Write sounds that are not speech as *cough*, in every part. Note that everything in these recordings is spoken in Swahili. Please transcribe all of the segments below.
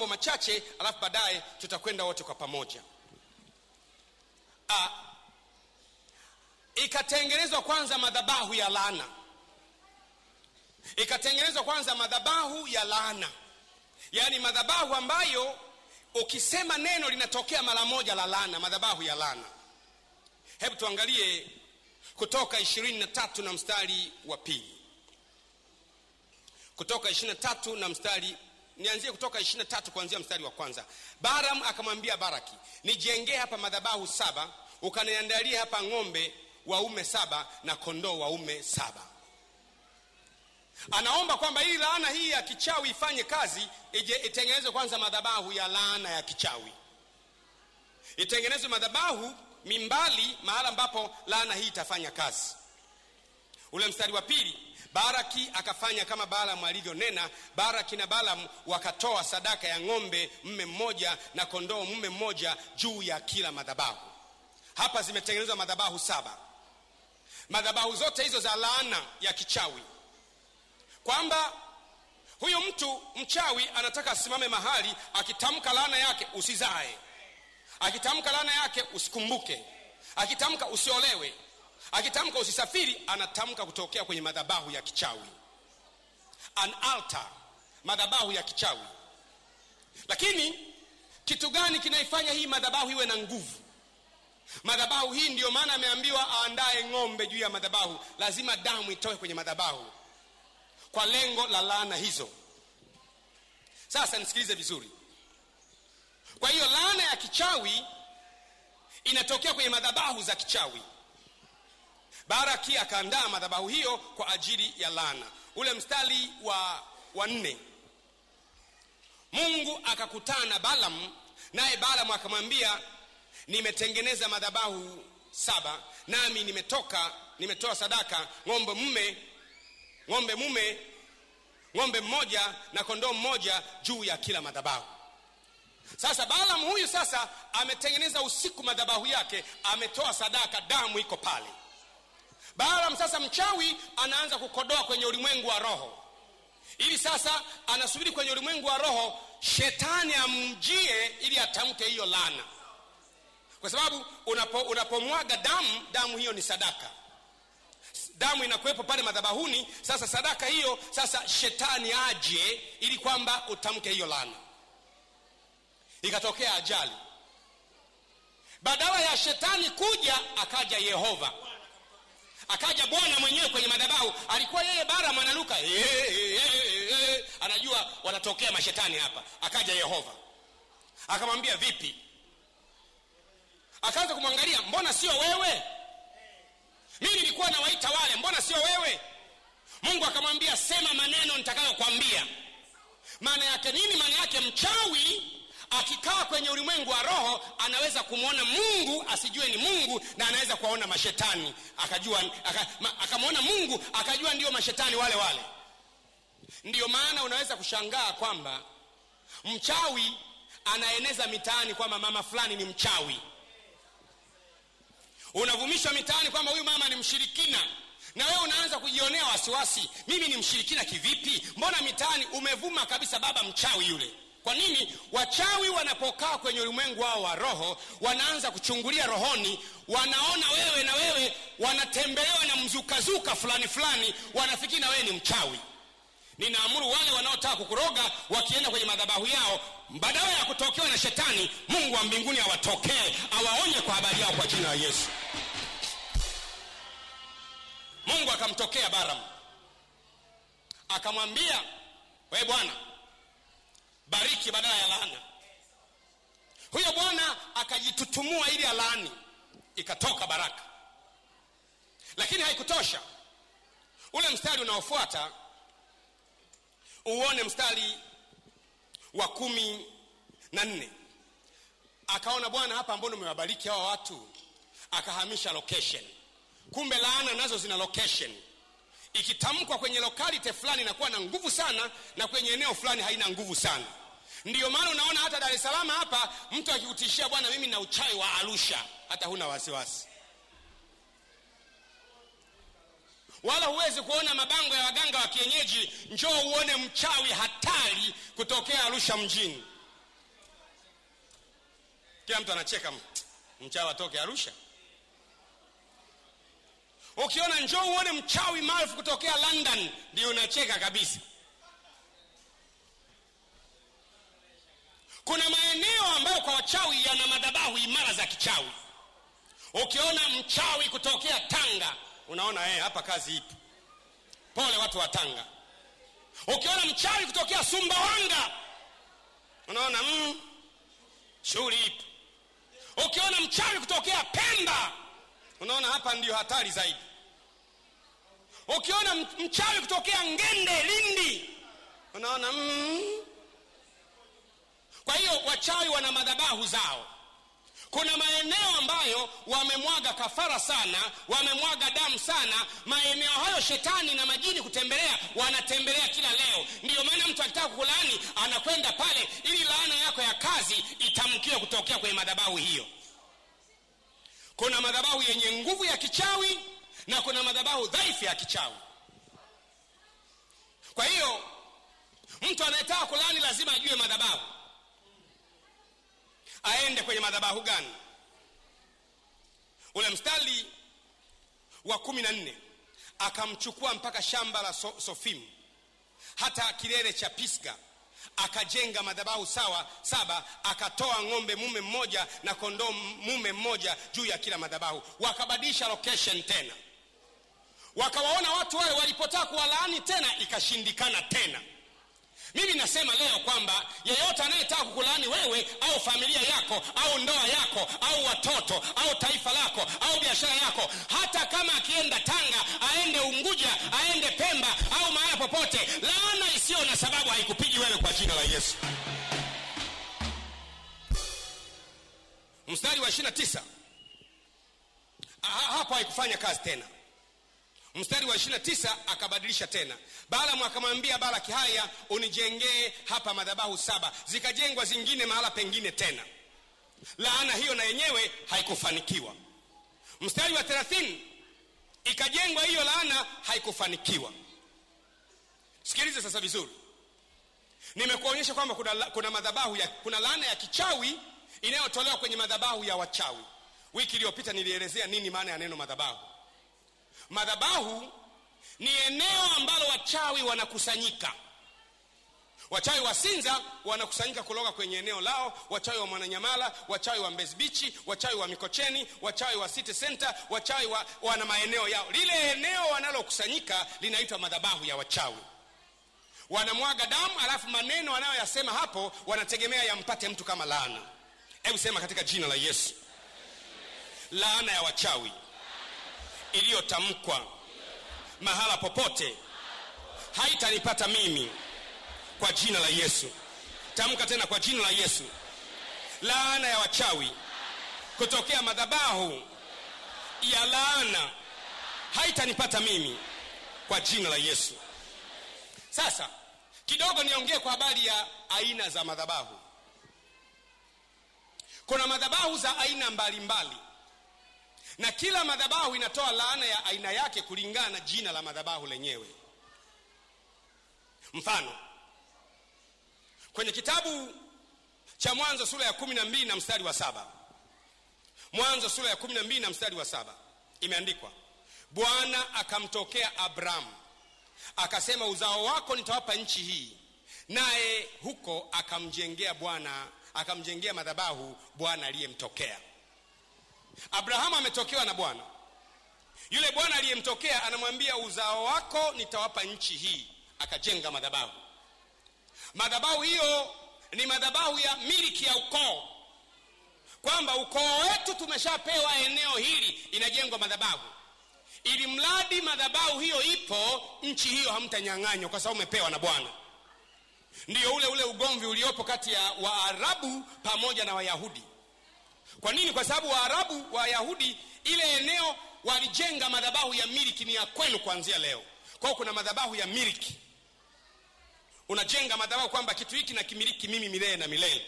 mambo machache alafu baadaye tutakwenda wote kwa pamoja. Ah, ikatengenezwa kwanza madhabahu ya laana. Ikatengenezwa kwanza madhabahu ya laana. Yaani madhabahu ambayo ukisema neno linatokea mara moja la laana madhabahu ya laana. Hebu tuangalie kutoka ishirini na tatu na mstari wa pili. Kutoka ishirini na tatu na mstari nianzie kutoka ishirini na tatu kuanzia mstari wa kwanza. Baram akamwambia baraki nijengee hapa madhabahu saba ukaniandalie hapa ng'ombe waume saba na kondoo waume saba. Anaomba kwamba hii laana hii ya kichawi ifanye kazi ije itengenezwe kwanza madhabahu ya laana ya kichawi. Itengenezwe madhabahu mimbali mahala ambapo laana hii itafanya kazi. Ule mstari wa pili baraki akafanya kama balamu alivyonena. Baraki na balamu wakatoa sadaka ya ng'ombe mme mmoja na kondoo mme mmoja juu ya kila madhabahu. Hapa zimetengenezwa madhabahu saba. Madhabahu zote hizo za laana ya kichawi. Kwamba huyu mtu mchawi anataka asimame mahali akitamka laana yake usizae. Akitamka laana yake usikumbuke. Akitamka usiolewe akitamka usisafiri anatamka kutokea kwenye madhabahu ya kichawi. An altar madhabahu ya kichawi. Lakini kitu gani kinaifanya hii madhabahu iwe na nguvu? Madhabahu hii ndiyo maana ameambiwa aandae ng'ombe juu ya madhabahu. Lazima damu itoke kwenye madhabahu. Kwa lengo la laana hizo. Sasa nisikilize vizuri. Kwa hiyo laana ya kichawi inatokea kwenye madhabahu za kichawi baraki akaandaa madhabahu hiyo kwa ajili ya lana ule mstari wa wa nne. Mungu akakutana na balamu naye balam akamwambia nimetengeneza madhabahu saba nami nimetoka nimetoa sadaka ng'ombe mme ng'ombe mume ng'ombe mmoja na kondoo mmoja juu ya kila madhabahu. Sasa balam huyu sasa ametengeneza usiku madhabahu yake ametoa sadaka damu iko pale balamu sasa mchawi anaanza kukodoa kwenye ulimwengu wa roho. Ili sasa anasubiri kwenye ulimwengu wa roho shetani amjie ili atamke hiyo lana kwa sababu unapo, unapomwaga damu damu hiyo ni sadaka. Damu inakuwepo pale madhabahuni sasa sadaka hiyo sasa shetani aje ili kwamba utamke hiyo lana ikatokea ajali. Badala ya shetani kuja akaja yehova akaja bwana mwenyewe kwenye madhabahu. Alikuwa yeye bara mwanaluka. Hey, hey, hey. anajua wanatokea mashetani hapa. Akaja yehova. Akamwambia vipi? Akaanza kumwangalia mbona sio wewe? Mi nilikuwa nawaita wale mbona sio wewe? Mungu akamwambia sema maneno nitakayokwambia. Maana yake nini? Maana yake mchawi akikaa kwenye ulimwengu wa roho anaweza kumwona mungu asijue ni mungu na anaweza kuwaona mashetani. Akajua akamwona aka, mungu akajua ndio mashetani wale wale. Ndiyo maana unaweza kushangaa kwamba mchawi anaeneza mitaani kwamba mama fulani ni mchawi. Unavumishwa mitaani kwamba huyu mama ni mshirikina na wewe unaanza kujionea wasiwasi. Mimi ni mshirikina kivipi? Mbona mitaani umevuma kabisa baba mchawi yule kwa nini wachawi wanapokaa kwenye ulimwengu wao wa roho wanaanza kuchungulia rohoni wanaona wewe na wewe wanatembelewa na mzukazuka fulani fulani wanafikiri na wewe ni mchawi. Ninaamuru wale wanaotaka kukuroga wakienda kwenye madhabahu yao badala ya kutokewa na shetani mungu wa mbinguni awatokee awaonye kwa habari yao kwa jina la yesu. Mungu akamtokea baram akamwambia we bwana bariki badala ya laana. Huyo bwana akajitutumua ili alaani ikatoka baraka. Lakini haikutosha ule mstari unaofuata uone mstari wa kumi na nne. Akaona bwana hapa mbona umewabariki hawa watu? Akahamisha location. Kumbe laana nazo zina location. Ikitamkwa kwenye lokalite fulani inakuwa na nguvu sana na kwenye eneo fulani haina nguvu sana ndiyo maana unaona hata dar es salaam hapa mtu akikutishia bwana mimi na uchawi wa arusha hata huna wasiwasi. Wala huwezi kuona mabango ya waganga wa kienyeji njoo uone mchawi hatari kutokea arusha mjini. Kila mtu anacheka mchawi atoke arusha. Ukiona njoo uone mchawi maarufu kutokea london ndio unacheka kabisa kuna maeneo ambayo kwa wachawi yana madhabahu imara za kichawi. Ukiona mchawi kutokea tanga unaona eh, hapa kazi ipo. Pole watu wa tanga. Ukiona mchawi kutokea sumbawanga unaona mm, shughuli ipo. Ukiona mchawi kutokea pemba unaona hapa ndio hatari zaidi. Ukiona mchawi kutokea ngende lindi unaona mm. Kwa hiyo wachawi wana madhabahu zao. Kuna maeneo ambayo wamemwaga kafara sana wamemwaga damu sana. Maeneo hayo shetani na majini kutembelea wanatembelea kila leo. Ndiyo maana mtu akitaka kukulaani anakwenda pale ili laana yako ya kazi itamkiwe kutokea kwenye madhabahu hiyo. Kuna madhabahu yenye nguvu ya kichawi na kuna madhabahu dhaifu ya kichawi. Kwa hiyo mtu anayetaka kulani lazima ajue madhabahu aende kwenye madhabahu gani? Ule mstari wa kumi na nne akamchukua mpaka shamba la so, sofimu hata kilele cha pisga akajenga madhabahu sawa saba akatoa ng'ombe mume mmoja na kondoo mume mmoja juu ya kila madhabahu. Wakabadilisha location tena. Wakawaona watu wale walipotaka kuwalaani tena ikashindikana tena mimi nasema leo kwamba yeyote anayetaka kukulaani wewe au familia yako au ndoa yako au watoto au taifa lako au biashara yako hata kama akienda tanga aende unguja aende pemba au mahala popote laana isiyo na sababu haikupigi wewe kwa jina la yesu. Mstari wa 29 hapo haikufanya kazi tena mstari wa 29 akabadilisha tena. Balamu akamwambia balaki haya unijengee hapa madhabahu saba. Zikajengwa zingine mahala pengine tena. Laana hiyo na yenyewe haikufanikiwa. Mstari wa 30 ikajengwa hiyo laana haikufanikiwa. Sikilize sasa vizuri. Nimekuonyesha kwamba kuna, kuna madhabahu ya, kuna laana ya kichawi inayotolewa kwenye madhabahu ya wachawi. Wiki iliyopita nilielezea nini maana ya neno madhabahu madhabahu ni eneo ambalo wachawi wanakusanyika. Wachawi wa sinza wanakusanyika kuloga kwenye eneo lao wachawi wa mwananyamala wachawi wa mbezibichi wachawi wa mikocheni wachawi wa city center wachawi wa, wana maeneo yao. Lile eneo wanalokusanyika linaitwa madhabahu ya wachawi. Wanamwaga damu alafu maneno wanayoyasema hapo wanategemea yampate mtu kama laana. Hebu sema katika jina la yesu. Laana ya wachawi iliyotamkwa mahala popote haitanipata mimi kwa jina la yesu. Tamka tena kwa jina la yesu. Laana ya wachawi kutokea madhabahu ya laana haitanipata mimi kwa jina la yesu. Sasa kidogo niongee kwa habari ya aina za madhabahu. Kuna madhabahu za aina mbalimbali. mbali na kila madhabahu inatoa laana ya aina yake kulingana na jina la madhabahu lenyewe. Mfano kwenye kitabu cha mwanzo sura ya kumi na mstari wa saba. Mwanzo sura ya kumi na mbili na mstari wa saba. Imeandikwa bwana akamtokea abramu akasema uzao wako nitawapa nchi hii. Naye huko akamjengea bwana akamjengea madhabahu bwana aliyemtokea abrahamu ametokewa na bwana. Yule bwana aliyemtokea anamwambia uzao wako nitawapa nchi hii. Akajenga madhabahu. Madhabahu hiyo ni madhabahu ya miliki ya ukoo. Kwamba ukoo wetu tumeshapewa eneo hili inajengwa madhabahu. Ili mradi madhabahu hiyo ipo nchi hiyo hamtanyang'anywa kwa sababu umepewa na bwana. Ndiyo ule ule ugomvi uliopo kati ya waarabu pamoja na wayahudi kwa nini? Kwa sababu waarabu wayahudi ile eneo walijenga madhabahu ya miliki ni ya kwenu kuanzia leo. Kwao kuna madhabahu ya miliki. Unajenga madhabahu kwamba kitu hiki na kimiliki mimi milele na milele.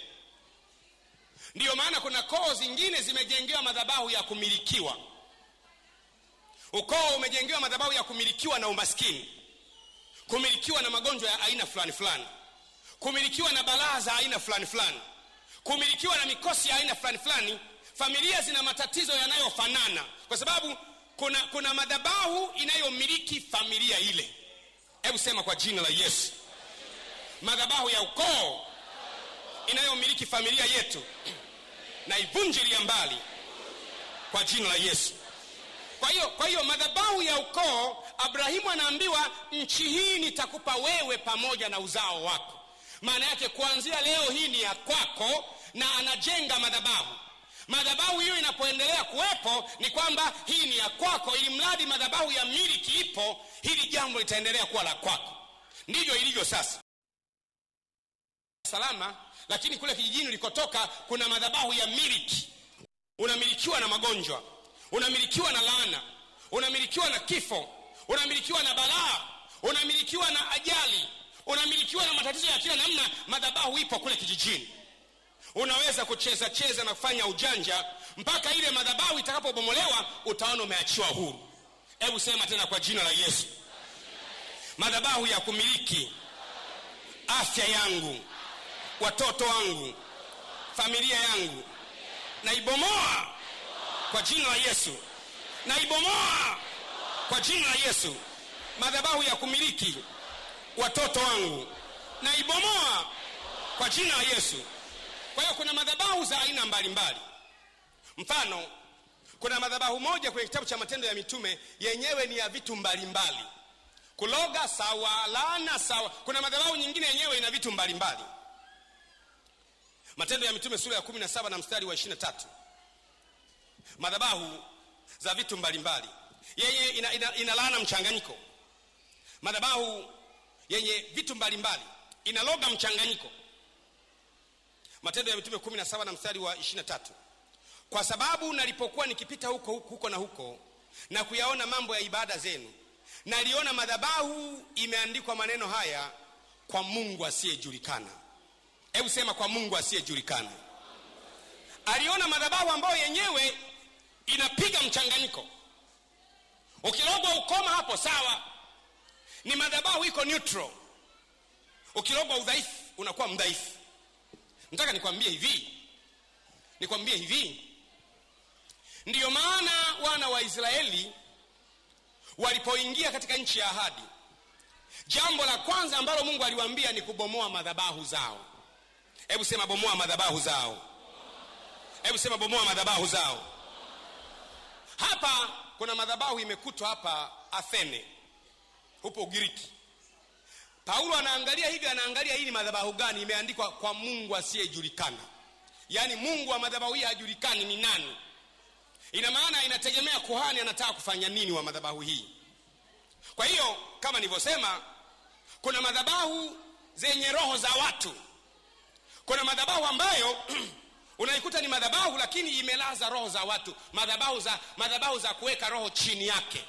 Ndiyo maana kuna koo zingine zimejengewa madhabahu ya kumilikiwa. Ukoo umejengewa madhabahu ya kumilikiwa na umaskini. Kumilikiwa na magonjwa ya aina fulani fulani. Kumilikiwa na balaa za aina fulani fulani kumilikiwa na mikosi ya aina fulani fulani familia zina matatizo yanayofanana. Kwa sababu kuna kuna madhabahu inayomiliki familia ile. Hebu sema kwa jina la yesu. Madhabahu ya ukoo inayomiliki familia yetu na ivunjilia mbali kwa jina la yesu. Kwa hiyo kwa hiyo madhabahu ya ukoo abrahimu anaambiwa nchi hii nitakupa wewe pamoja na uzao wako maana yake kuanzia leo hii ni ya kwako na anajenga madhabahu. Madhabahu hiyo inapoendelea kuwepo ni kwamba hii ni ya kwako ili mradi madhabahu ya miliki ipo hili jambo litaendelea kuwa la kwako. Ndivyo ilivyo sasa. Salama lakini kule kijijini ulikotoka kuna madhabahu ya miliki. Unamilikiwa na magonjwa unamilikiwa na laana unamilikiwa na kifo unamilikiwa na balaa unamilikiwa na ajali unamilikiwa na matatizo ya kila namna madhabahu ipo kule kijijini. Unaweza kucheza cheza na kufanya ujanja mpaka ile madhabahu itakapobomolewa utaona umeachiwa huru. Hebu sema tena kwa jina la yesu. Madhabahu ya kumiliki afya yangu watoto wangu familia yangu naibomoa kwa jina la yesu. Naibomoa kwa jina la yesu. Madhabahu ya kumiliki watoto wangu naibomoa kwa jina la yesu kwa hiyo kuna madhabahu za aina mbalimbali mfano kuna madhabahu moja kwenye kitabu cha matendo ya mitume yenyewe ni ya vitu mbalimbali mbali. kuloga sawa laana sawa kuna madhabahu nyingine yenyewe ina vitu mbalimbali mbali. matendo ya mitume sura ya 17 na mstari wa 23 madhabahu za vitu mbalimbali mbali. yenye ina, ina, ina laana mchanganyiko madhabahu yenye vitu mbalimbali. Ina loga mchanganyiko. Matendo ya mitume 17 na mstari wa 23 kwa sababu nalipokuwa nikipita huko huko, na huko na kuyaona mambo ya ibada zenu naliona madhabahu imeandikwa maneno haya kwa mungu asiyejulikana. Hebu sema kwa mungu asiyejulikana. Aliona madhabahu ambayo yenyewe inapiga mchanganyiko. Ukilogwa ukoma hapo sawa ni madhabahu iko neutral. Ukilogwa udhaifu unakuwa mdhaifu. Nataka nikwambie hivi. Nikwambie hivi. Ndiyo maana wana wa israeli walipoingia katika nchi ya ahadi jambo la kwanza ambalo mungu aliwaambia ni kubomoa madhabahu zao. Hebu sema bomoa madhabahu zao. Hebu sema bomoa madhabahu zao. Hapa kuna madhabahu imekutwa hapa athene hupo ugiriki. Paulo anaangalia hivi anaangalia hii ni madhabahu gani? Imeandikwa kwa mungu asiyejulikana. Yaani mungu wa madhabahu hii hajulikani ni nani. Ina maana inategemea kuhani anataka kufanya nini wa madhabahu hii. Kwa hiyo kama nilivyosema kuna madhabahu zenye roho za watu. Kuna madhabahu ambayo *clears throat* unaikuta ni madhabahu lakini imelaza roho za watu. Madhabahu za madhabahu za kuweka roho chini yake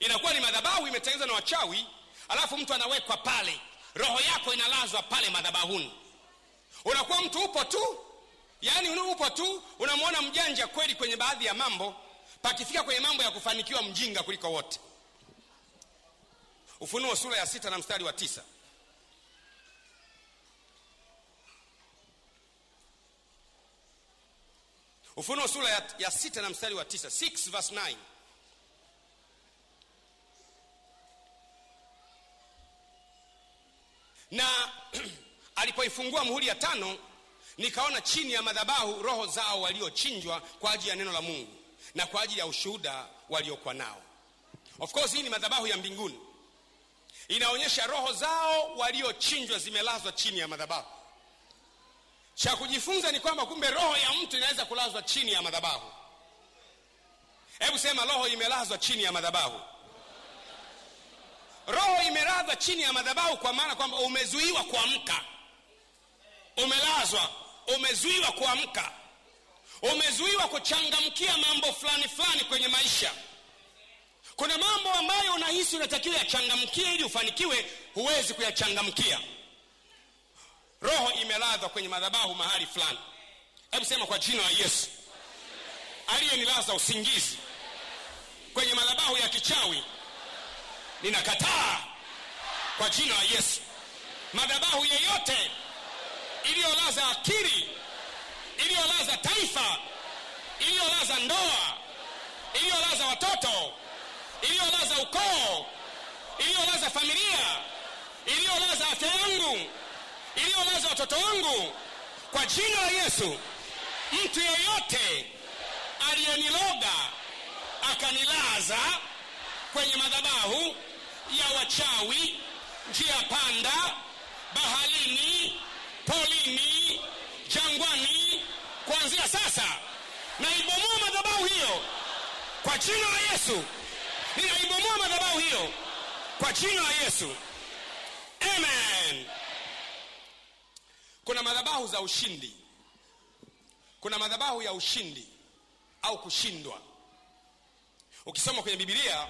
inakuwa ni madhabahu imetengenezwa na wachawi alafu mtu anawekwa pale. Roho yako inalazwa pale madhabahuni. Unakuwa mtu upo tu yaani upo tu unamwona mjanja kweli kwenye baadhi ya mambo pakifika kwenye mambo ya kufanikiwa mjinga kuliko wote. Ufunuo sura ya sita na mstari wa tisa. Ufunuo sura ya, ya sita na mstari wa tisa. 6 verse 9 na *clears throat* alipoifungua muhuri ya tano nikaona chini ya madhabahu roho zao waliochinjwa kwa ajili ya neno la mungu na kwa ajili ya ushuhuda waliokuwa nao. Of course hii ni madhabahu ya mbinguni. Inaonyesha roho zao waliochinjwa zimelazwa chini ya madhabahu. Cha kujifunza ni kwamba kumbe roho ya mtu inaweza kulazwa chini ya madhabahu. Hebu sema roho imelazwa chini ya madhabahu roho imelazwa chini ya madhabahu kwa maana kwamba umezuiwa kuamka. Umelazwa umezuiwa kuamka. Umezuiwa kuchangamkia mambo fulani fulani kwenye maisha. Kuna mambo ambayo unahisi unatakiwa yachangamkie ili ufanikiwe huwezi kuyachangamkia. Roho imelazwa kwenye madhabahu mahali fulani. Hebu sema kwa jina la yesu. Aliyenilaza usingizi kwenye madhabahu ya kichawi ninakataa kwa jina la yesu. Madhabahu yeyote iliyolaza akili iliyolaza taifa iliyolaza ndoa iliyolaza watoto iliyolaza ukoo iliyolaza familia iliyolaza afya yangu iliyolaza watoto wangu kwa jina la yesu mtu yeyote aliyeniloga akanilaza kwenye madhabahu ya wachawi njia panda baharini polini jangwani kuanzia sasa. Naibomoa madhabahu hiyo kwa jina la yesu. Ninaibomoa madhabahu hiyo kwa jina la yesu. Amen. Kuna madhabahu za ushindi. Kuna madhabahu ya ushindi au kushindwa. Ukisoma kwenye bibilia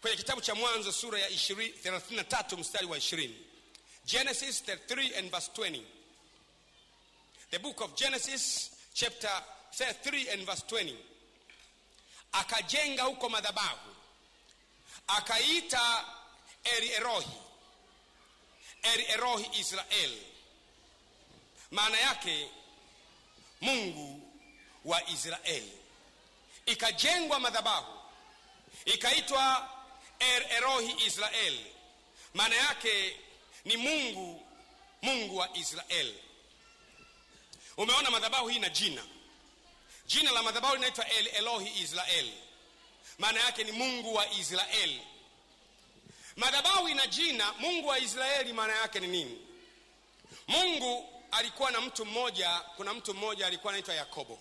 kwenye kitabu cha mwanzo sura ya 20 33 mstari wa 20 genesis 33 and verse 20 the book of genesis chapter 33 and verse 20 akajenga huko madhabahu. Akaita eri erohi eri erohi israel. Maana yake mungu wa israeli ikajengwa madhabahu. Ikaitwa er erohi israel. Maana yake ni mungu mungu wa Israel. umeona madhabahu hii na jina. Jina la madhabahu linaitwa el elohi israel. Maana yake ni mungu wa israeli madhabahu ina jina mungu wa israeli maana yake ni nini? Mungu alikuwa na mtu mmoja kuna mtu mmoja alikuwa anaitwa yakobo.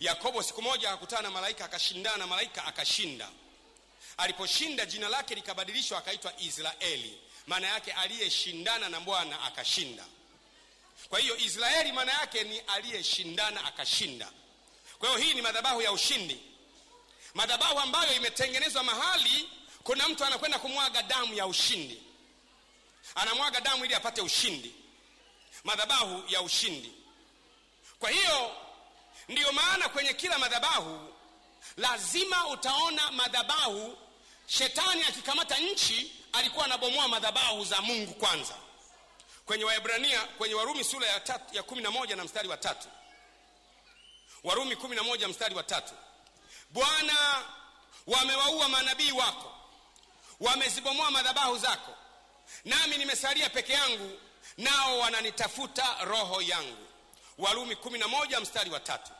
Yakobo siku moja akakutana na malaika akashindana na malaika akashinda aliposhinda jina lake likabadilishwa akaitwa israeli. Maana yake aliyeshindana na bwana akashinda. Kwa hiyo israeli maana yake ni aliyeshindana akashinda. Kwa hiyo hii ni madhabahu ya ushindi. Madhabahu ambayo imetengenezwa mahali kuna mtu anakwenda kumwaga damu ya ushindi. Anamwaga damu ili apate ushindi. Madhabahu ya ushindi. Kwa hiyo ndiyo maana kwenye kila madhabahu lazima utaona madhabahu shetani akikamata nchi alikuwa anabomoa madhabahu za mungu kwanza. Kwenye waebrania kwenye warumi sura ya, ya kumi na na mstari wa tatu. Warumi kumi na moja mstari wa tatu. Bwana wamewaua manabii wako. Wamezibomoa madhabahu zako. Nami nimesalia peke yangu nao wananitafuta roho yangu. Warumi kumi na moja mstari wa tatu.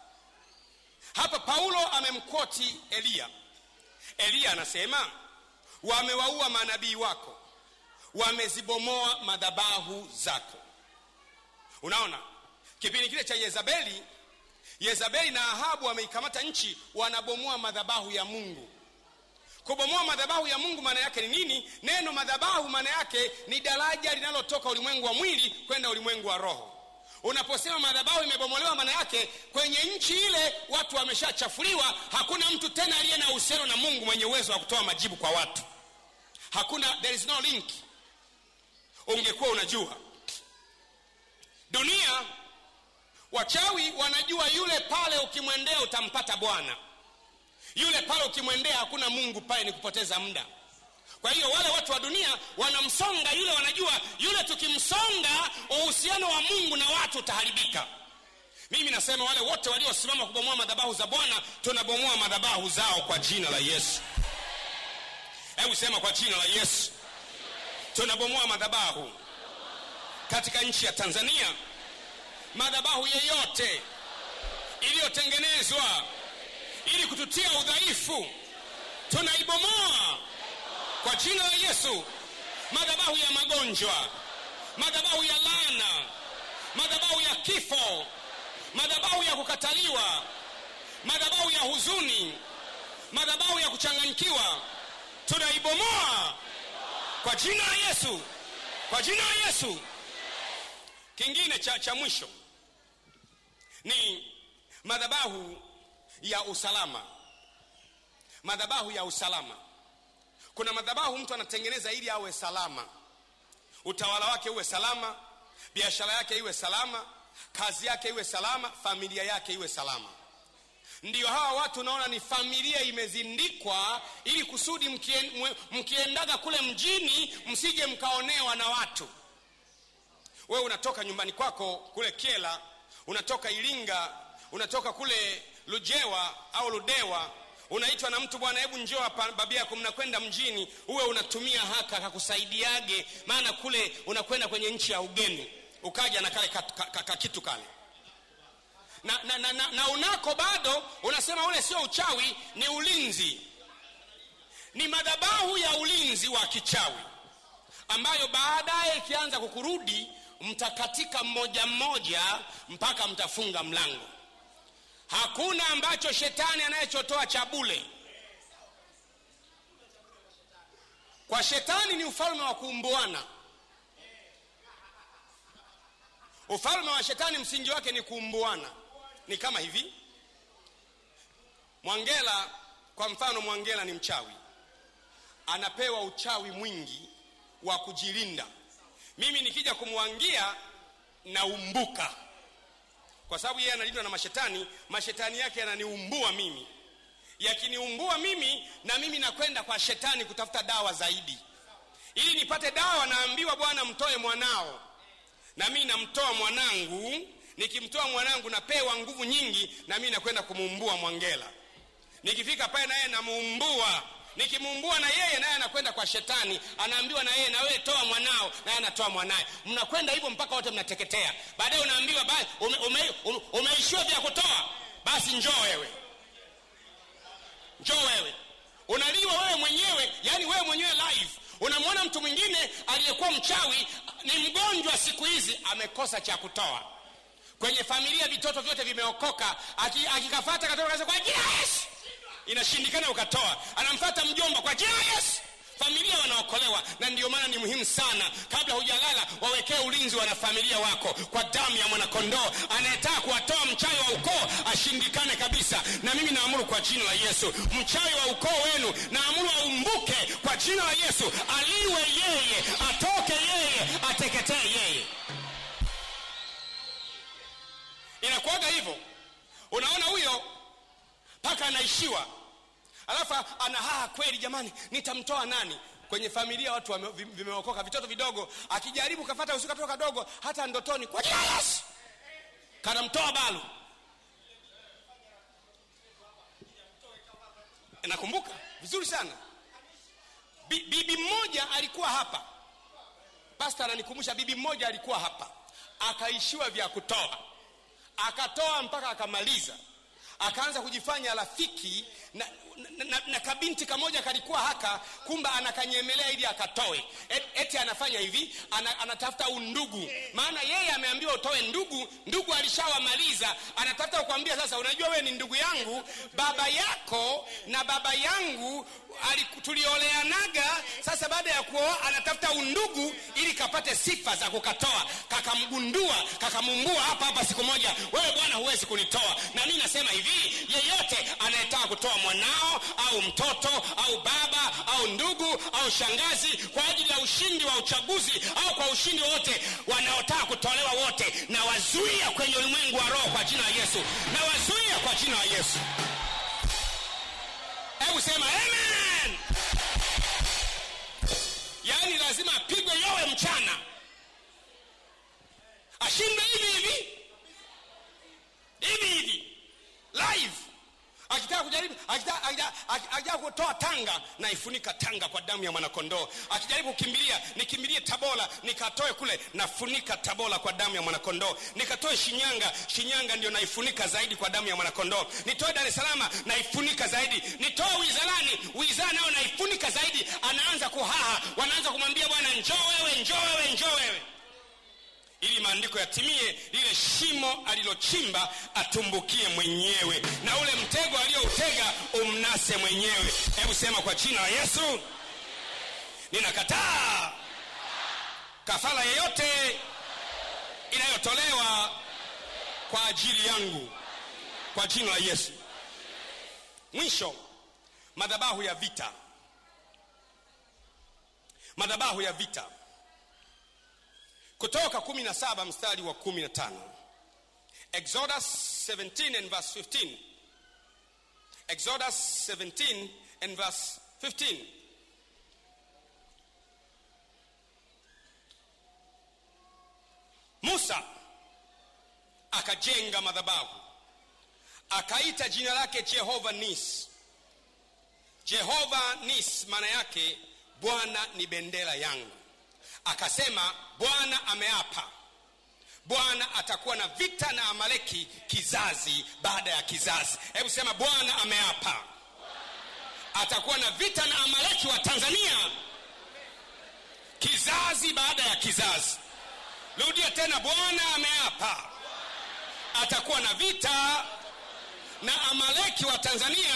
Hapa paulo amemkoti eliya eliya anasema wamewaua manabii wako wamezibomoa madhabahu zako. Unaona kipindi kile cha yezabeli yezabeli na ahabu wameikamata nchi wanabomoa madhabahu ya mungu. Kubomoa madhabahu ya mungu maana yake ni nini? Neno madhabahu maana yake ni daraja linalotoka ulimwengu wa mwili kwenda ulimwengu wa roho unaposema madhabahu imebomolewa maana yake kwenye nchi ile watu wameshachafuliwa. Hakuna mtu tena aliye na uhusiano na mungu mwenye uwezo wa kutoa majibu kwa watu. Hakuna there is no link. Ungekuwa unajua. Dunia wachawi wanajua yule pale ukimwendea utampata bwana. Yule pale ukimwendea hakuna mungu pale ni kupoteza muda kwa hiyo wale watu wa dunia wanamsonga yule wanajua yule tukimsonga uhusiano wa mungu na watu utaharibika. Mimi nasema wale wote waliosimama kubomoa madhabahu za bwana tunabomoa madhabahu zao kwa jina la yesu. Hebu sema kwa jina la yesu. Tunabomoa madhabahu katika nchi ya tanzania. Madhabahu yeyote iliyotengenezwa ili kututia udhaifu tunaibomoa kwa jina la yesu. Madhabahu ya magonjwa. Madhabahu ya laana. Madhabahu ya kifo. Madhabahu ya kukataliwa. Madhabahu ya huzuni. Madhabahu ya kuchanganyikiwa. Tunaibomoa. Kwa jina la yesu. Kwa jina la yesu. Kingine cha, cha mwisho ni madhabahu ya usalama. Madhabahu ya usalama kuna madhabahu mtu anatengeneza ili awe salama. Utawala wake uwe salama biashara yake iwe salama kazi yake iwe salama familia yake iwe salama. Ndiyo hawa watu unaona ni familia imezindikwa ili kusudi mkien, mkiendaga kule mjini msije mkaonewa na watu. Wewe unatoka nyumbani kwako kule kiela unatoka iringa unatoka kule lujewa au ludewa unaitwa na mtu bwana hebu njoo hapa babi yako mnakwenda mjini uwe unatumia haka kakusaidiage maana kule unakwenda kwenye nchi ya ugeni. Ukaja na kale kakitu ka, ka, ka, kale. Na, na, na, na, na unako bado unasema ule sio uchawi ni ulinzi. Ni madhabahu ya ulinzi wa kichawi ambayo baadaye ikianza kukurudi mtakatika mmoja mmoja mpaka mtafunga mlango hakuna ambacho shetani anayechotoa cha bule kwa shetani ni ufalme wa kuumbuana. Ufalme wa shetani msingi wake ni kuumbuana. Ni kama hivi. Mwangela kwa mfano mwangela ni mchawi. Anapewa uchawi mwingi wa kujilinda. Mimi nikija kumwangia naumbuka kwa sababu yeye analindwa na mashetani mashetani yake yananiumbua mimi. Yakiniumbua mimi na mimi nakwenda kwa shetani kutafuta dawa zaidi. Ili nipate dawa naambiwa bwana mtoe mwanao. Na mimi namtoa mwanangu. Nikimtoa mwanangu napewa nguvu nyingi na mimi nakwenda kumuumbua mwangela. Nikifika pale naye namuumbua nikimuumbua na yeye naye anakwenda kwa shetani. Anaambiwa na yeye na wewe toa mwanao naye anatoa mwanaye. Mnakwenda hivyo mpaka wote mnateketea. Baadaye unaambiwa basi ume, ume, ume, umeishiwa vya kutoa. Basi njoo wewe. Njoo wewe. Unaliwa wewe mwenyewe yani wewe mwenyewe live. Unamwona mtu mwingine aliyekuwa mchawi ni mgonjwa siku hizi amekosa cha kutoa. Kwenye familia vitoto vyote vimeokoka. Akikafata katoka kwa jina yesu inashindikana ukatoa. Anamfata mjomba kwa jina yesu. Familia wanaokolewa na ndio maana ni muhimu sana kabla hujalala wawekee ulinzi wanafamilia wako kwa damu ya mwanakondoo. Anayetaka kuwatoa mchawi wa ukoo ashindikane kabisa. Na mimi naamuru kwa jina la yesu mchawi wa ukoo wenu naamuru aumbuke kwa jina la yesu. Aliwe yeye atoke yeye ateketee yeye. Inakuwaga hivyo. Unaona huyo mpaka anaishiwa. Alafu anahaa kweli jamani nitamtoa nani? Kwenye familia watu vimeokoka vitoto vidogo. Akijaribu kafata usiku kadogo hata ndotoni kwa jina yesu! Kanamtoa balu. Nakumbuka vizuri sana. Bi, bibi mmoja alikuwa hapa. Pasta ananikumbusha bibi mmoja alikuwa hapa. Akaishiwa vya kutoa. Akatoa mpaka akamaliza akaanza kujifanya rafiki na, na, na, na kabinti kamoja kalikuwa haka kumba anakanyemelea ili akatoe. Et, eti anafanya hivi ana, anatafuta undugu maana yeye ameambiwa utoe ndugu ndugu alishawamaliza. Anatafuta kukwambia sasa unajua wewe ni ndugu yangu baba yako na baba yangu tulioleanaga. Sasa baada ya kuoa anatafuta undugu ili kapate sifa za kukatoa. Kakamgundua kakamumbua hapa hapa siku moja wewe bwana huwezi kunitoa. Na mi nasema hivi yeyote anayetaka kutoa mwanao au mtoto au baba au ndugu au shangazi kwa ajili ya ushindi wa uchaguzi au kwa ushindi wote wanaotaka kutolewa wote. Na wazuia kwenye ulimwengu wa roho kwa jina la yesu. Na wazuia kwa jina la yesu. Hebu sema amen akitaka tanga tanga naifunika tanga kwa damu ya mwanakondoo. Akijaribu kukimbilia nikimbilie tabola nikatoe kule nafunika tabola kwa damu ya mwanakondoo. Nikatoe shinyanga shinyanga ndio naifunika zaidi kwa damu ya mwanakondoo. Nitoe dar es salama naifunika zaidi. Nitoe wizarani wizara nayo naifunika zaidi. Anaanza kuhaha wanaanza kumwambia bwana njoo wewe njoo wewe njoo wewe ili maandiko yatimie lile shimo alilochimba atumbukie mwenyewe. Na ule mtego aliyoutega umnase mwenyewe. Hebu sema kwa jina la yesu ninakataa. Kafara yeyote inayotolewa kwa ajili yangu kwa jina la yesu. Mwisho madhabahu ya vita. Madhabahu ya vita kutoka 17 mstari wa 15 exodus 17 and verse 15 exodus 17 and verse 15 musa akajenga madhabahu. Akaita jina lake jehova nis. Jehova nis maana yake bwana ni bendera yangu akasema bwana ameapa. Bwana atakuwa na vita na amaleki kizazi baada ya kizazi. Hebu sema bwana ameapa. Atakuwa na vita na amaleki wa tanzania kizazi baada ya kizazi. Rudia tena bwana ameapa. Atakuwa na vita na amaleki wa tanzania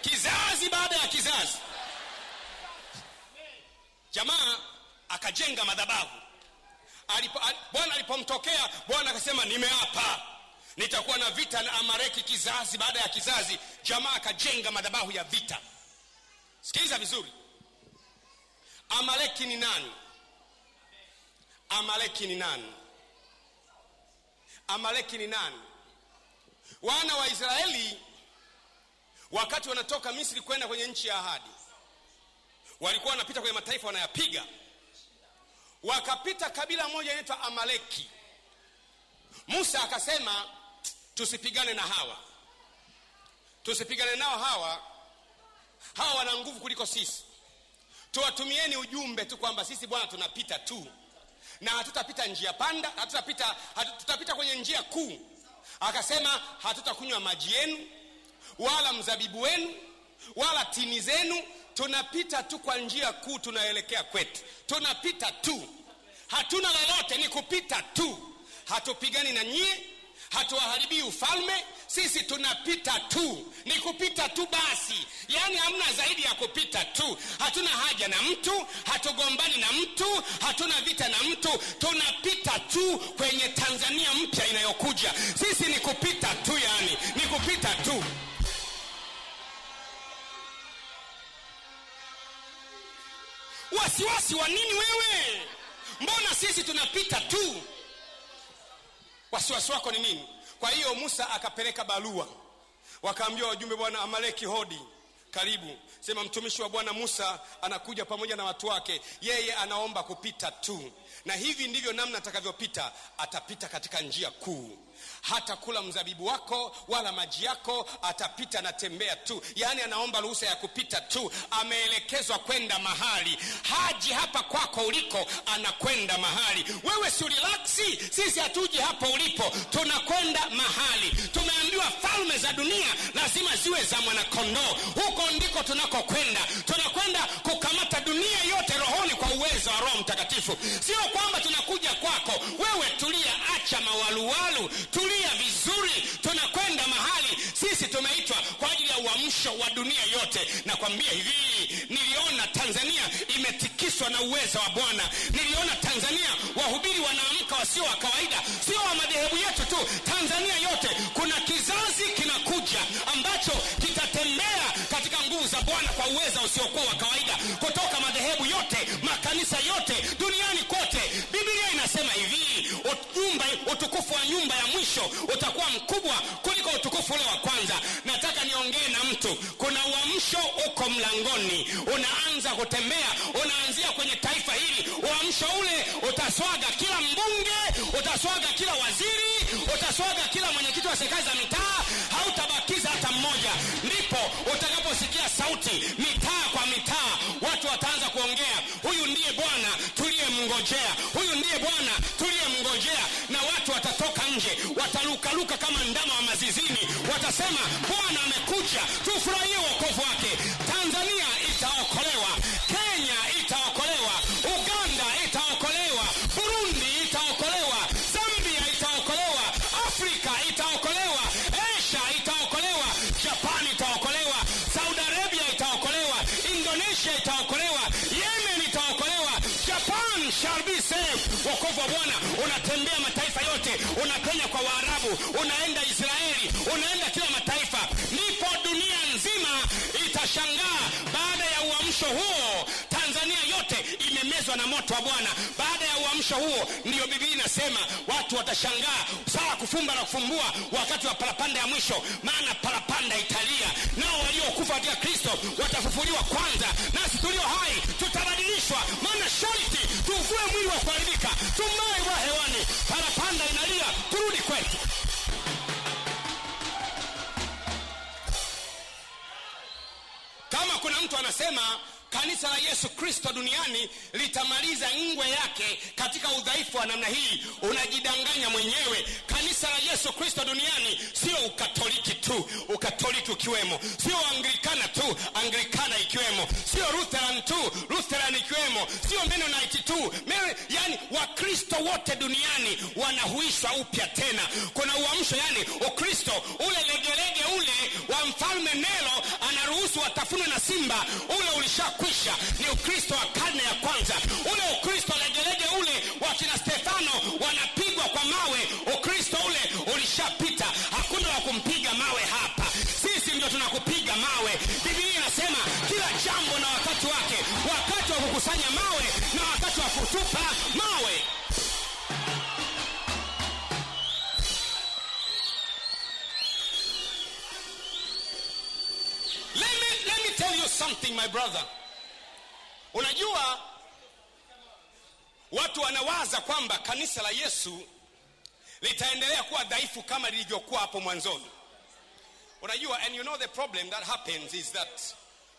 kizazi baada ya kizazi. Jamaa akajenga madhabahu. Alipo, al, bwana alipomtokea bwana akasema nimeapa. Nitakuwa na vita na amareki kizazi baada ya kizazi. Jamaa akajenga madhabahu ya vita. Sikiliza vizuri. Amaleki ni nani? Amaleki ni nani? Amaleki ni nani? Wana wa israeli wakati wanatoka misri kwenda kwenye nchi ya ahadi walikuwa wanapita kwenye mataifa wanayapiga wakapita kabila moja inaitwa amaleki. Musa akasema tusipigane na hawa. Tusipigane nao hawa. Hawa wana nguvu kuliko sisi. Tuwatumieni ujumbe tu kwamba sisi bwana tunapita tu. Na hatutapita njia panda hatutapita hatu, tutapita kwenye njia kuu. Akasema hatutakunywa maji yenu wala mzabibu wenu wala tini zenu tunapita tu kwa njia kuu tunaelekea kwetu. Tunapita tu. Hatuna lolote ni kupita tu. Hatupigani na nyie hatuwaharibii ufalme. Sisi tunapita tu. Ni kupita tu basi. Yaani hamna zaidi ya kupita tu. Hatuna haja na mtu hatugombani na mtu hatuna vita na mtu. Tunapita tu kwenye tanzania mpya inayokuja. Sisi ni kupita tu yani ni kupita tu wasiwasi wa nini wewe? Mbona sisi tunapita tu? Wasiwasi wako ni nini? Kwa hiyo musa akapeleka barua. Wakaambia wajumbe bwana amaleki hodi karibu. Sema mtumishi wa bwana musa anakuja pamoja na watu wake. Yeye anaomba kupita tu. Na hivi ndivyo namna atakavyopita. Atapita katika njia kuu hata kula mzabibu wako wala maji yako atapita anatembea tu. Yaani anaomba ruhusa ya kupita tu. Ameelekezwa kwenda mahali. Haji hapa kwako uliko anakwenda mahali. Wewe si sisi hatuji hapo ulipo. Tunakwenda mahali. Tumeambiwa falme za dunia lazima ziwe za mwanakondoo. Huko ndiko tunakokwenda. Tunakwenda kukamata dunia yote rohoni kwa uwezo wa roho mtakatifu. Sio kwamba tunakuja kwako. Wewe tulia acha mawaluwalu. Tulia vizuri tunakwenda mahali. Sisi tumeitwa kwa ajili ya uamsho wa dunia yote. Nakwambia hivi niliona tanzania imetikiswa na uwezo wa bwana. Niliona tanzania wahubiri wanaamka wasio wa kawaida. Sio wa madhehebu yetu tu tanzania yote. Kuna kizazi kinakuja ambacho kitatembea katika nguvu za bwana kwa uwezo usiokuwa wa kawaida. Kutoka madhehebu yote makanisa yote utukufu wa nyumba ya mwisho utakuwa mkubwa kuliko utukufu ule wa kwanza. Nataka niongee na mtu. Kuna uamsho uko mlangoni. Unaanza kutembea unaanzia kwenye taifa hili. Uamsho ule utaswaga kila mbunge utaswaga kila waziri utaswaga kila mwenyekiti wa serikali za mitaa. Hautabakiza hata mmoja. Ndipo utakaposikia sauti mitaa kwa mitaa watu wataanza kuongea. Huyu ndiye bwana tuliyemngojea. Huyu ndiye bwana tuliyemngojea nje watalukaluka kama ndama wa mazizini. Watasema bwana amekuja tufurahie uokovu wake. Tanzania itaokolewa kenya itaokolewa uganda itaokolewa burundi itaokolewa zambia itaokolewa afrika itaokolewa asia itaokolewa japani itaokolewa saudi arabia itaokolewa indonesia itaokolewa yemen itaokolewa japan shall wokovu wa bwana unatembea unapenya kwa waarabu unaenda israeli unaenda kila mataifa. Ndipo dunia nzima itashangaa. Baada ya uamsho huo tanzania yote imemezwa na moto wa bwana. Baada ya uamsho huo ndiyo biblia inasema watu watashangaa. Sawa kufumba na kufumbua wakati wa parapanda ya mwisho. Maana parapanda italia. Nao waliokufa katika kristo watafufuliwa kwanza. Nasi tulio hai tutabadilishwa. Maana sharti tuvue mwili wa kuharibika. Tumae wa hewani turudi kwetu. Kama kuna mtu anasema kanisa la yesu kristo duniani litamaliza ngwe yake katika udhaifu wa namna hii. Unajidanganya mwenyewe. Kanisa la yesu kristo duniani sio ukatoliki tu ukatoliki ukiwemo. Sio anglikana tu anglikana ikiwemo. Sio lutheran tu lutheran ikiwemo. Sio menonite tu. Mene, yani wakristo wote duniani wanahuishwa upya tena. Kuna uamsho yani ukristo ule legelege ule wa mfalme nelo anaruhusu watafunwe na simba. Ule ulishakwisha. Ni ukristo wa karne ya kwanza. Ule ukristo legelege ule wa kina stefano wanapigwa kwa mawe. Ukristo ule ulishapita. Hakuna wa kumpiga mawe hapa. Sisi ndio tunakupiga mawe. Bibilia inasema kila jambo na wakati wake. Wakati wa kukusanya mawe na wakati wa kutupa something my brother. Unajua watu wanawaza kwamba kanisa la yesu litaendelea kuwa dhaifu kama lilivyokuwa hapo mwanzoni. Unajua and you know the problem that happens is that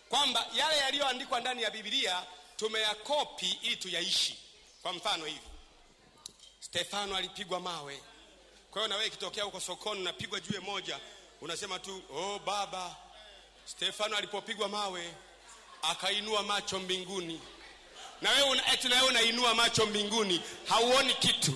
kwamba yale yaliyoandikwa ndani ya bibilia tumeyakopi ili tuyaishi. Kwa mfano hivi. Stefano alipigwa mawe. Kwa hiyo nawewe ikitokea huko sokoni unapigwa jue moja unasema tu oh baba stefano alipopigwa mawe akainua macho mbinguni. Na wewe eti na wewe unainua macho mbinguni hauoni kitu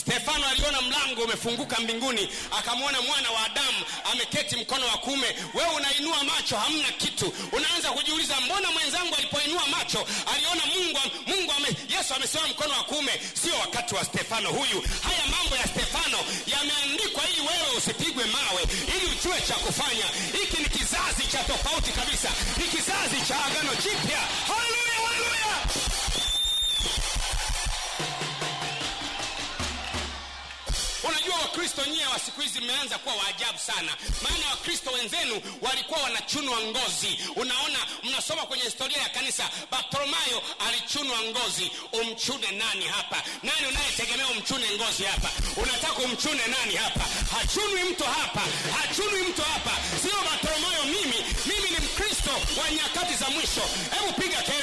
stefano aliona mlango umefunguka mbinguni akamwona mwana wa adamu ameketi mkono wa kuume. Wewe unainua macho hamna kitu. Unaanza kujiuliza mbona mwenzangu alipoinua macho aliona mungu, mungu ame, yesu amesimama mkono wa kuume? Sio wakati wa stefano huyu. Haya mambo ya stefano yameandikwa ili wewe usipigwe mawe ili ujue cha kufanya. Hiki ni kizazi cha tofauti kabisa. Ni kizazi cha agano jipya wa siku hizi mmeanza kuwa waajabu sana. Maana wakristo wenzenu walikuwa wanachunwa ngozi. Unaona mnasoma kwenye historia ya kanisa bartolomayo alichunwa ngozi. Umchune nani hapa? Nani unayetegemea umchune ngozi hapa? Unataka umchune nani hapa? Hachunwi mtu hapa hachunwi mtu hapa. Sio bartolomayo mimi. Mimi ni mkristo wa nyakati za mwisho. Hebu piga kelele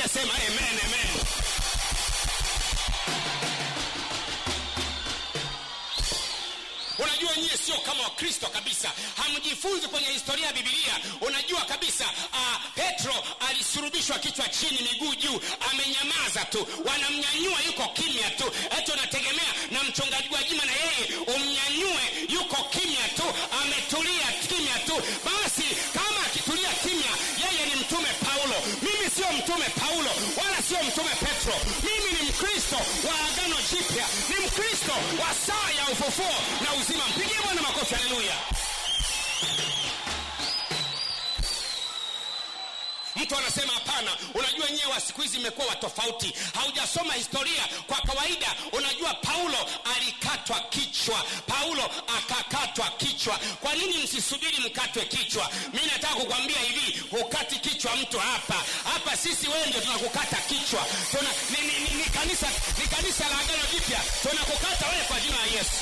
sio kama wakristo kabisa. Hamjifunzi kwenye historia ya bibilia unajua kabisa uh, petro alisurubishwa kichwa chini miguu juu amenyamaza tu. Wanamnyanyua yuko kimya tu. Eti unategemea na mchungaji wa jima na yeye umnyanyue yuko kimya tu. Ametulia kimya tu. Basi kama akitulia kimya yeye ni mtume paulo. Mimi sio mtume paulo wala sio mtume petro mkristo wa agano jipya. Ni mkristo wa saa ya ufufuo na uzima. Mpigie bwana makofi haleluya mtu anasema hapana unajua nyewe wa siku hizi imekuwa watofauti. Haujasoma historia kwa kawaida. Unajua paulo alikatwa kichwa. Paulo akakatwa kichwa. Kwa nini msisubiri mkatwe kichwa? Mi nataka kukwambia hivi hukati kichwa mtu hapa. Hapa sisi wewe ndio tunakukata kichwa. Tuna, ni, ni, ni, ni, kanisa, ni kanisa la agano jipya. Tunakukata wewe kwa jina la yesu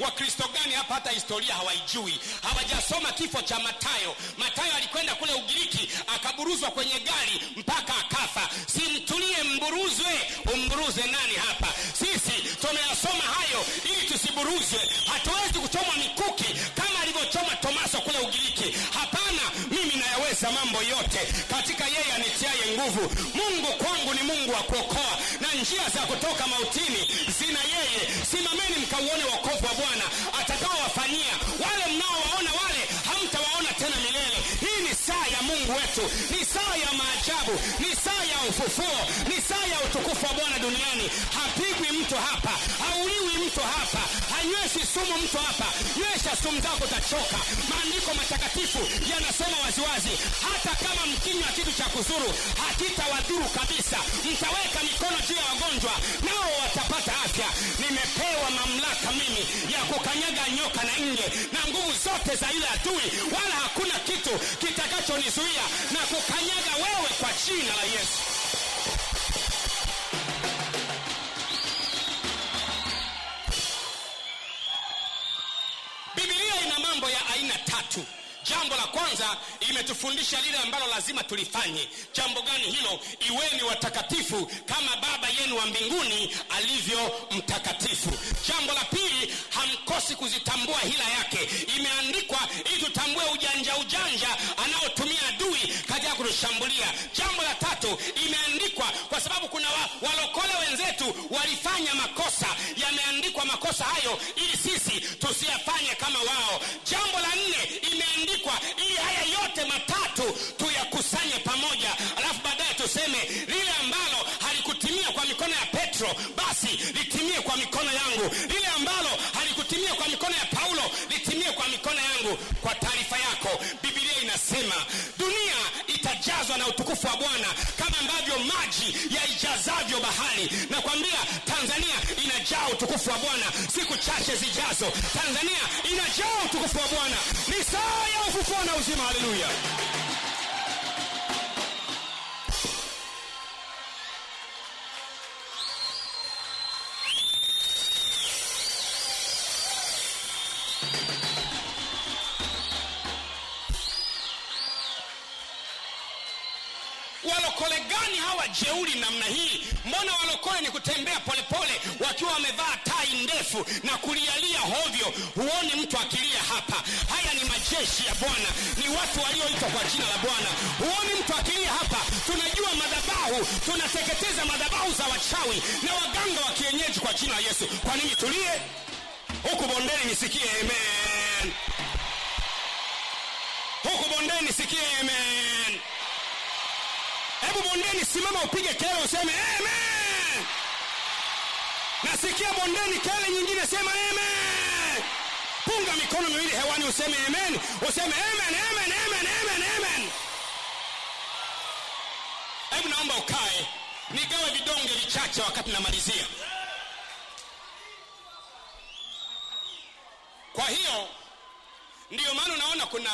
wakristo gani hapa hata historia hawaijui? Hawajasoma kifo cha matayo matayo alikwenda kule ugiriki akaburuzwa kwenye gari mpaka akafa. Simtulie mburuzwe. Umburuze nani hapa? Sisi tumeyasoma hayo ili tusiburuzwe. Hatuwezi kuchomwa mikuki kama alivyochoma tomaso kule ugiriki. Hapana mimi nayaweza mambo yote. Katika yeye anitiaye nguvu. Mungu kwangu ni mungu wa kuokoa. Na njia za kutoka mautini zina yeye simameni mkauone wokovu wa bwana atakaowafanyia wale mnaowaona wale saa ya mungu wetu ni saa ya maajabu ni saa ya ufufuo ni saa ya utukufu wa bwana duniani. Hapigwi mtu hapa hauliwi mtu hapa hanyweshi sumu mtu hapa nywesha sumu zako utachoka. Maandiko matakatifu yanasema waziwazi hata kama mkinywa kitu cha kuzuru hakitawadhuru kabisa. Mtaweka mikono juu ya wagonjwa nao watapata afya. Nimepewa mamlaka mimi ya kukanyaga nyoka na nge na nguvu zote za yule adui wala hakuna kitu kitakachonizuia na kukanyaga wewe kwa jina la yesu jambo la kwanza imetufundisha lile ambalo lazima tulifanye. Jambo gani hilo? Iweni watakatifu kama baba yenu wa mbinguni alivyo mtakatifu. Jambo la pili hamkosi kuzitambua hila yake. Imeandikwa ili tutambue ujanja ujanja anaotumia adui katika kutushambulia. Jambo la tatu imeandikwa kwa sababu kuna wa, walokole wenzetu walifanya makosa. Yameandikwa makosa hayo ili sisi tusiyafanye kama wao. Jambo la nne ili haya yote matatu tuyakusanye pamoja. Alafu baadaye tuseme lile ambalo halikutimia kwa mikono ya petro basi litimie kwa mikono yangu. Lile ambalo halikutimia kwa mikono ya paulo litimie kwa mikono yangu. Kwa taarifa na utukufu wa bwana kama ambavyo maji yaijazavyo bahari. Nakwambia tanzania inajaa utukufu wa bwana siku chache zijazo. Tanzania inajaa utukufu wa bwana. Ni saa ya ufufuo na uzima. Haleluya walokole gani hawa jeuri namna hii? Mbona walokole ni kutembea polepole wakiwa wamevaa tai ndefu na kulialia hovyo? Huoni mtu akilia hapa? Haya ni majeshi ya bwana ni watu walioitwa kwa jina la bwana. Huoni mtu akilia hapa? Tunajua madhabahu tunateketeza madhabahu za wachawi na waganga wa kienyeji kwa jina la yesu. Kwa nini tulie? Huku bondeni nisikie amen. Huku bondeni nisikie bondeni simama upige kelele useme amen. Nasikia bondeni kele nyingine sema amen. Punga mikono miwili hewani useme amen. Useme amen amen amen amen amen. Hebu naomba ukae nigawe vidonge vichache wakati namalizia. Kwa hiyo ndiyo maana unaona kuna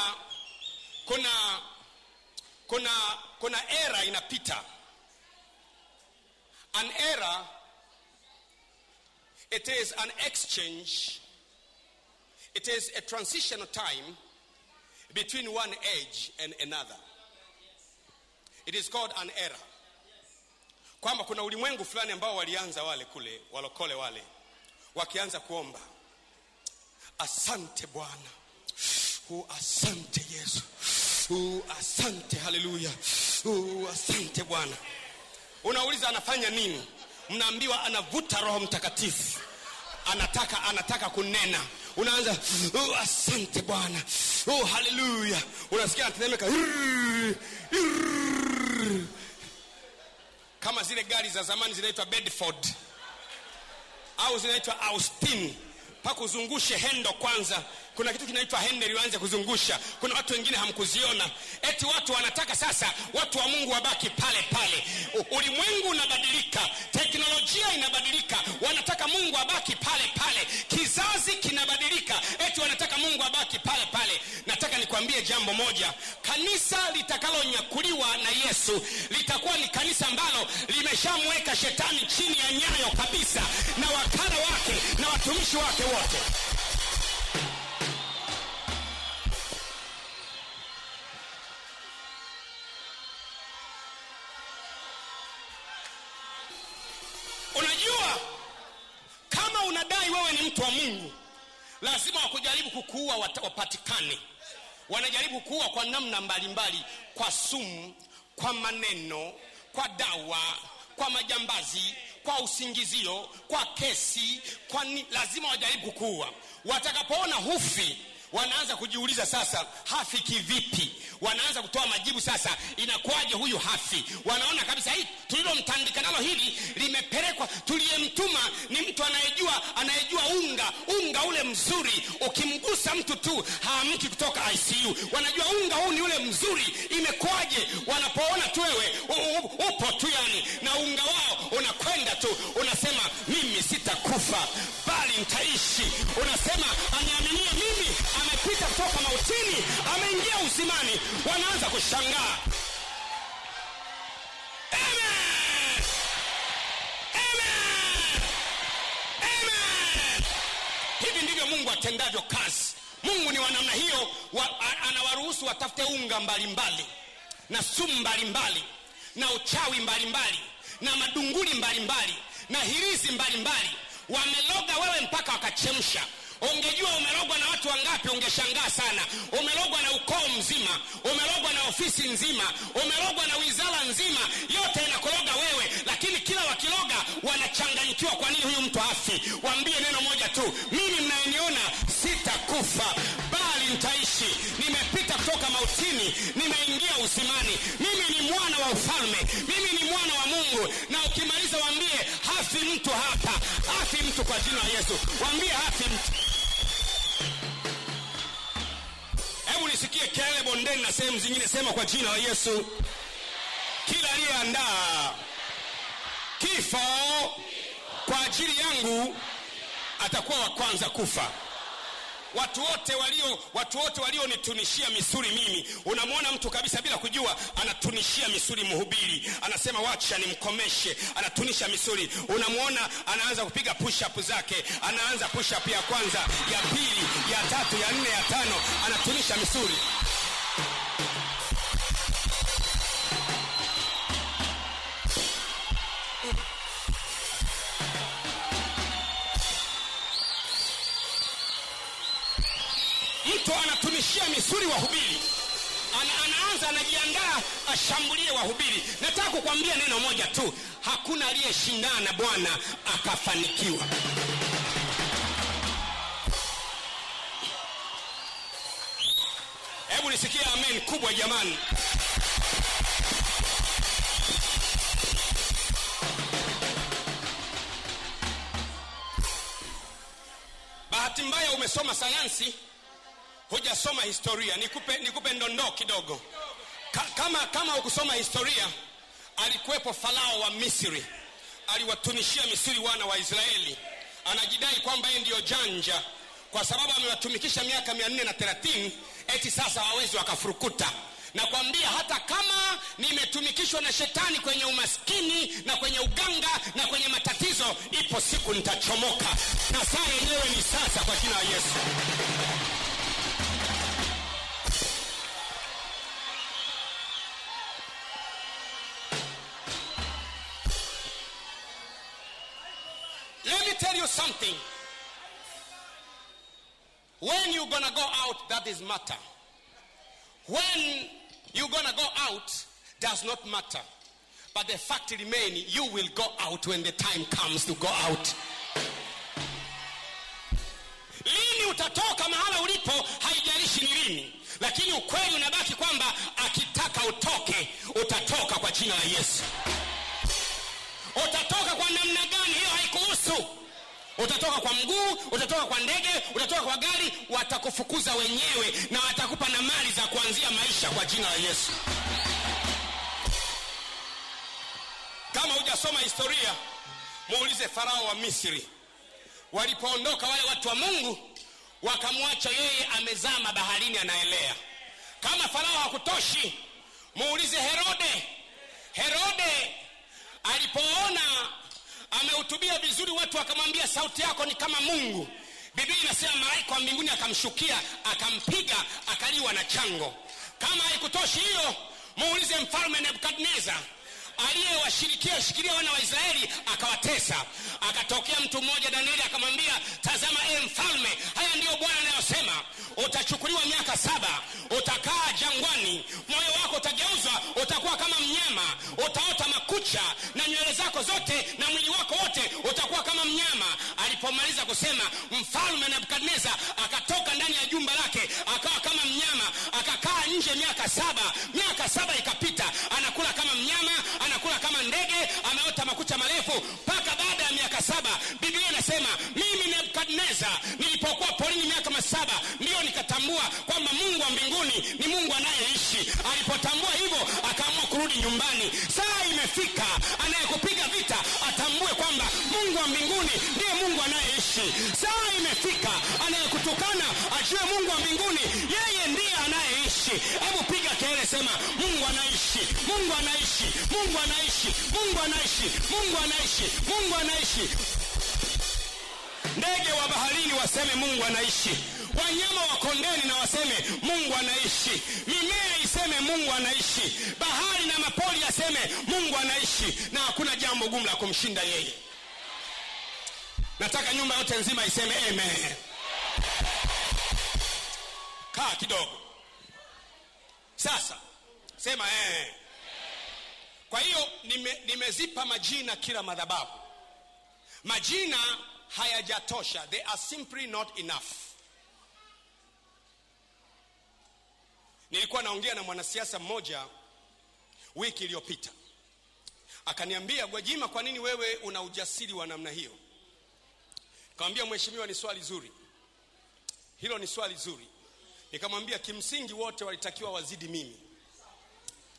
kuna kuna kuna era inapita. An era it is an exchange. It is a transitional time between one age and another. It is called an era. Kwamba kuna ulimwengu fulani ambao walianza wale kule walokole wale wakianza kuomba. Asante bwana. Asante yesu. Asante haleluya oh, asante bwana. Unauliza anafanya nini? Mnaambiwa anavuta roho mtakatifu. Anataka anataka kunena. Unaanza oh, asante bwana. Oh, haleluya unasikia anatetemeka. Kama zile gari za zamani zinaitwa bedford. Au zinaitwa austin. Pakuzungushe hendo kwanza kuna kitu kinaitwa henry uanze kuzungusha. Kuna watu wengine hamkuziona. Eti watu wanataka sasa watu wa mungu wabaki pale pale. Ulimwengu unabadilika teknolojia inabadilika. Wanataka mungu abaki pale pale. Kizazi kinabadilika eti wanataka mungu abaki pale pale. Nataka nikwambie jambo moja. Kanisa litakalonyakuliwa na yesu litakuwa ni kanisa ambalo limeshamweka shetani chini ya nyayo kabisa na wakala wake na watumishi wake wote mtu wa mungu. Lazima wakujaribu kukuua wapatikane. Wanajaribu kuua kwa namna mbalimbali mbali, kwa sumu kwa maneno kwa dawa kwa majambazi kwa usingizio kwa kesi kwa ni, lazima wajaribu kukuua. Watakapoona hufi wanaanza kujiuliza sasa hafi kivipi? Wanaanza kutoa majibu sasa inakuwaje huyu hafi? Wanaona kabisa hii tulilomtandika nalo hili limepelekwa tuliyemtuma ni mtu anayejua anayejua unga unga ule mzuri. Ukimgusa mtu tu haamki kutoka icu wanajua unga huu ni ule mzuri imekuwaje? Wanapoona tu wewe upo tu yani na unga wao unakwenda tu unasema mimi sitakufa usimani. Wanaanza kushangaa. Hivi ndivyo mungu atendavyo kazi. Mungu ni wanamna hiyo wa, anawaruhusu watafute unga mbalimbali mbali, na sumu mbalimbali na uchawi mbalimbali mbali, na madunguli mbalimbali mbali, na hirizi mbalimbali. Wameloga wewe mpaka wakachemsha ungejua umerogwa na watu wangapi ungeshangaa sana. Umelogwa na ukoo mzima umelogwa na ofisi nzima umelogwa na wizara nzima. Yote inakuloga wewe lakini kila wakiloga wanachanganyikiwa. Kwa nini huyu mtu afi waambie neno moja tu. Mimi mnayeniona sitakufa bali nitaishi. Nimepita kutoka mautini nimeingia usimani mimi ni mwana wa ufalme mimi ni mwana wa mungu. Na ukimaliza waambie hafi mtu hapa hafi mtu kwa jina la yesu. Waambie hafi mtu na sehemu zingine. Sema kwa jina la yesu. Kila aliyeandaa kifo kwa ajili yangu atakuwa wa kwanza kufa. Watu wote walio watu wote walionitunishia misuri mimi unamwona mtu kabisa bila kujua anatunishia misuri mhubiri. Anasema wacha nimkomeshe. Anatunisha misuri unamwona anaanza kupiga push up zake. Anaanza push up ya kwanza ya pili ya tatu ya nne ya tano. Anatunisha misuri misuri wahubiri ana, anaanza anajiandaa ashambulie wahubiri. Nataka kukwambia neno moja tu. Hakuna aliyeshindana na bwana akafanikiwa. Hebu nisikie amen kubwa jamani. Bahati mbaya umesoma sayansi hujasoma historia. Nikupe, nikupe ndondoo kidogo. Ka, kama kama ukusoma historia alikuwepo farao wa misri. Aliwatunishia misri wana wa israeli. Anajidai kwamba yeye ndiyo janja kwa sababu amewatumikisha miaka mia nne na thelathini eti sasa wawezi wakafurukuta. Nakwambia hata kama nimetumikishwa na shetani kwenye umaskini na kwenye uganga na kwenye matatizo ipo siku nitachomoka. Na saa yenyewe ni sasa kwa jina la yesu When you're gonna go out, that is matter. When you're gonna go out does not matter. But the fact remain, you will go out when the time comes to go out. lini utatoka mahala ulipo haijalishi ni lini lakini ukweli unabaki kwamba akitaka utoke utatoka kwa jina la yesu utatoka kwa namna gani hiyo haikuhusu utatoka kwa mguu utatoka kwa ndege utatoka kwa gari watakufukuza wenyewe na watakupa na mali za kuanzia maisha kwa jina la yesu. Kama hujasoma historia muulize farao wa misri. Walipoondoka wale watu wa mungu wakamwacha yeye amezama baharini anaelea. Kama farao hakutoshi muulize herode. Herode alipoona vizuri watu wakamwambia sauti yako ni kama mungu. Biblia inasema malaika wa mbinguni akamshukia akampiga akaliwa na chango. Kama haikutoshi hiyo muulize mfalme nebukadnezar aliyewashirikia shikilia wana wa israeli akawatesa. Akatokea mtu mmoja danieli akamwambia tazama e mfalme haya ndiyo bwana anayosema. Utachukuliwa miaka saba utakaa jangwani moyo wako utageuzwa utakuwa kama mnyama utaota makucha na nywele zako zote na mwili wako wote utakuwa kama mnyama. Alipomaliza kusema mfalme nebukadnezar akatoka ndani ya jumba lake akawa kama mnyama akakaa nje miaka saba. Miaka saba ikapita anakula kama mnyama ameota makucha marefu mpaka baada ya miaka saba. Biblia inasema mimi Nebukadneza nilipokuwa porini miaka masaba ndiyo nikatambua kwamba mungu wa mbinguni ni mungu anayeishi. Alipotambua hivyo akaamua kurudi nyumbani. Saa imefika anayekupiga vita atambue kwamba mungu wa mbinguni ndiye mungu anayeishi. Saa imefika anayekutukana ajue mungu wa mbinguni yeye ndiye anayeishi hebu piga kelele sema mungu anaishi mungu anaishi mungu anaishi mungu anaishi mungu anaishi mungu anaishi. Ndege wa baharini waseme mungu anaishi. Wanyama wa kondeni na waseme mungu anaishi. Mimea iseme mungu anaishi. Bahari na mapoli yaseme mungu anaishi. Na hakuna jambo gumu la kumshinda yeye. Nataka nyumba yote nzima iseme amen. Kaa kidogo sasa sema eh. kwa hiyo nime, nimezipa majina kila madhabahu. Majina hayajatosha. They are simply not enough. Nilikuwa naongea na mwanasiasa mmoja wiki iliyopita. Akaniambia gwajima kwa nini wewe una ujasiri wa namna hiyo? Kawambia mheshimiwa ni swali zuri. Hilo ni swali zuri nikamwambia kimsingi wote walitakiwa wazidi mimi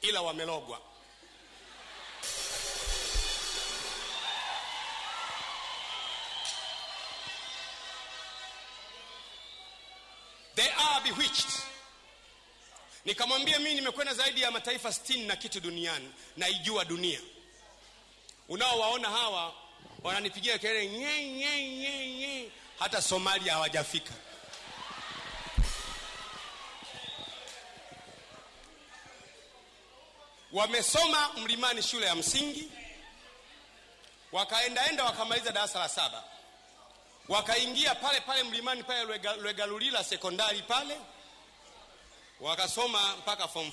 ila wamelogwa. They are bewitched. Nikamwambia mimi nimekwenda zaidi ya mataifa sitini na kitu duniani naijua dunia. Unaowaona hawa wananipigia kelele nye nye nye nye. Hata somalia hawajafika wamesoma mlimani shule ya msingi wakaendaenda wakamaliza darasa la saba. Wakaingia pale pale mlimani pale Lwega- lwegalulila sekondari pale wakasoma mpaka form